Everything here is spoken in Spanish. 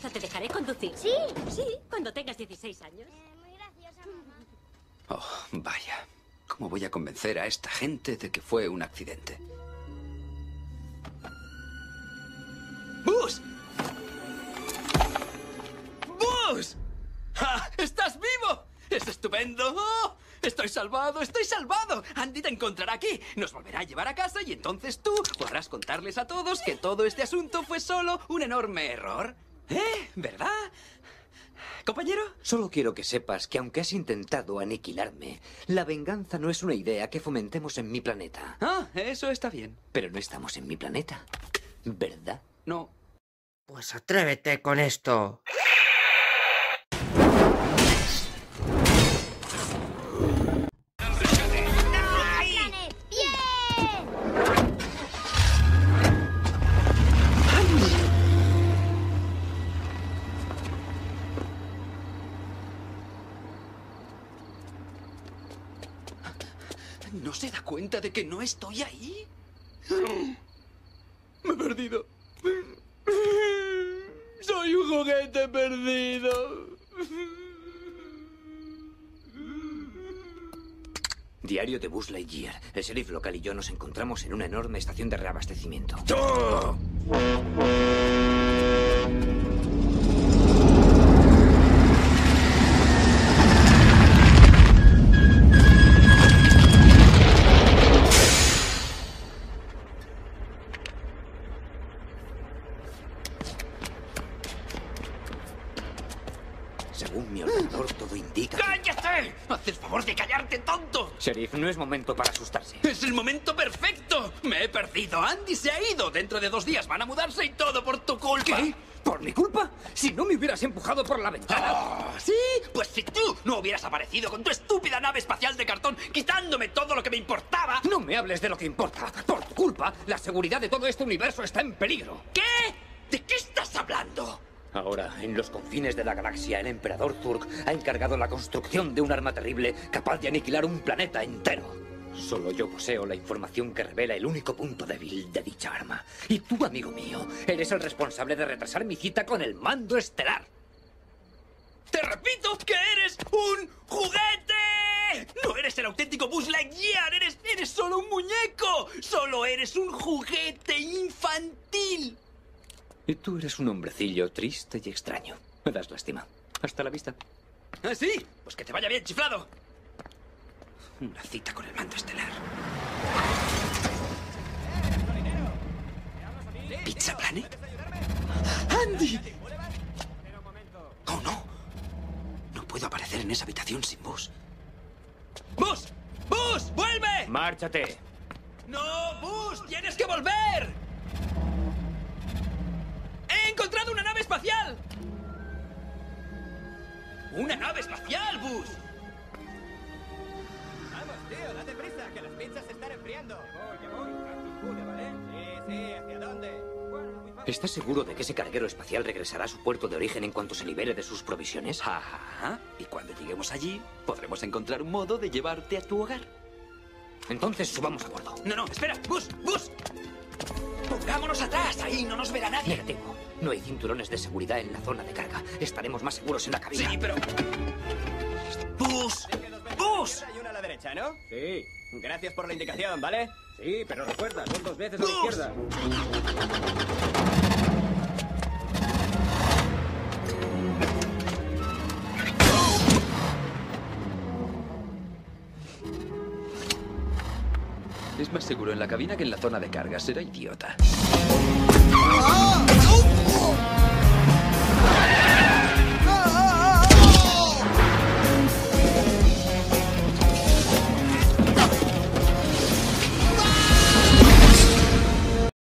te dejaré conducir. ¿Sí? Sí, cuando tengas 16 años. Eh, muy graciosa, mamá. Oh, vaya. ¿Cómo voy a convencer a esta gente de que fue un accidente? ¡Bus! ¡Bus! ¡Ja! ¡Estás vivo! ¡Es estupendo! ¡Oh! ¡Estoy salvado! ¡Estoy salvado! Andy te encontrará aquí. Nos volverá a llevar a casa y entonces tú podrás contarles a todos que todo este asunto fue solo un enorme error. ¿Eh? ¿Verdad? ¿Compañero? Solo quiero que sepas que aunque has intentado aniquilarme, la venganza no es una idea que fomentemos en mi planeta. Ah, eso está bien. Pero no estamos en mi planeta, ¿verdad? No. Pues atrévete con esto. ¿No se da cuenta de que no estoy ahí? Me he perdido. Soy un juguete perdido. Diario de Buzz Lightyear. El sheriff local y yo nos encontramos en una enorme estación de reabastecimiento. Según mi ordenador, todo indica... ¡Cállate! ¡Haz el favor de callarte, tonto! Sheriff, no es momento para asustarse. ¡Es el momento perfecto! ¡Me he perdido! ¡Andy se ha ido! Dentro de dos días van a mudarse y todo por tu culpa. ¿Qué? ¿Por mi culpa? Si no me hubieras empujado por la ventana. Ah, ¿Sí? Pues si tú no hubieras aparecido con tu estúpida nave espacial de cartón quitándome todo lo que me importaba... No me hables de lo que importa. Por tu culpa, la seguridad de todo este universo está en peligro. ¿Qué? ¿De qué estás hablando? Ahora, en los confines de la galaxia, el emperador Zurg ha encargado la construcción de un arma terrible capaz de aniquilar un planeta entero. Solo yo poseo la información que revela el único punto débil de dicha arma. Y tú, amigo mío, eres el responsable de retrasar mi cita con el mando estelar. ¡Te repito que eres un juguete! ¡No eres el auténtico Buzz Lightyear! ¡Eres, eres solo un muñeco! ¡Solo eres un juguete infantil! Y tú eres un hombrecillo triste y extraño. Me das lástima. Hasta la vista. ¿Ah, sí? Pues que te vaya bien, chiflado. Una cita con el mando estelar. ¿Pizza Planet? ¡Andy! Oh, no. No puedo aparecer en esa habitación sin Bus. ¡Bus! ¡Bus! ¡Vuelve! ¡Márchate! ¡No, Bus! ¡Tienes que volver! ¡He encontrado una nave espacial! ¡Una nave espacial, Bus! Vamos, tío, date prisa, que las pizzas se están enfriando. Voy, voy. Calcule, ¿vale? Sí, sí, ¿hacia dónde? Bueno, muy fácil. ¿Estás seguro de que ese carguero espacial regresará a su puerto de origen en cuanto se libere de sus provisiones? Ajá. Y cuando lleguemos allí, podremos encontrar un modo de llevarte a tu hogar. Entonces subamos a bordo. No, no, espera, Bus, Bus. Pongámonos atrás, ahí no nos verá nadie. Negativo. No hay cinturones de seguridad en la zona de carga. Estaremos más seguros en la cabina. Sí, pero... Bus, Bus. Hay una a la derecha, ¿no? Sí. Gracias por la indicación, ¿vale? Sí, pero recuerda, son dos veces a la izquierda. Es más seguro en la cabina que en la zona de carga. Será idiota. ¡Ah! Oh.